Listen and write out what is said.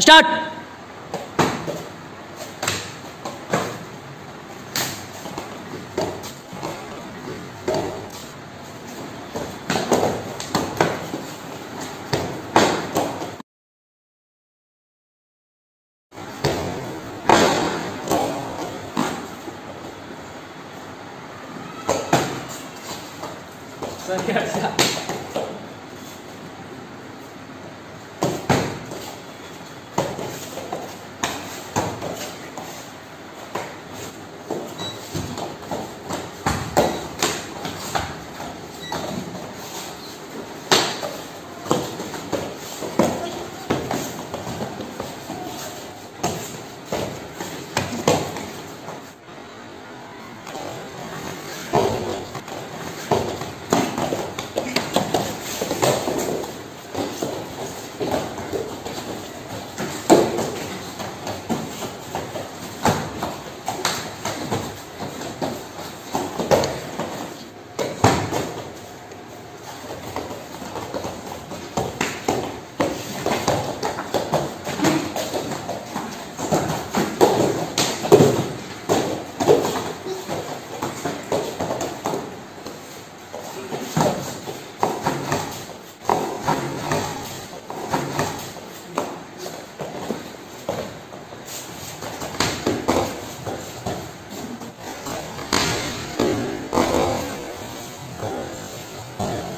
スタートそ Bye.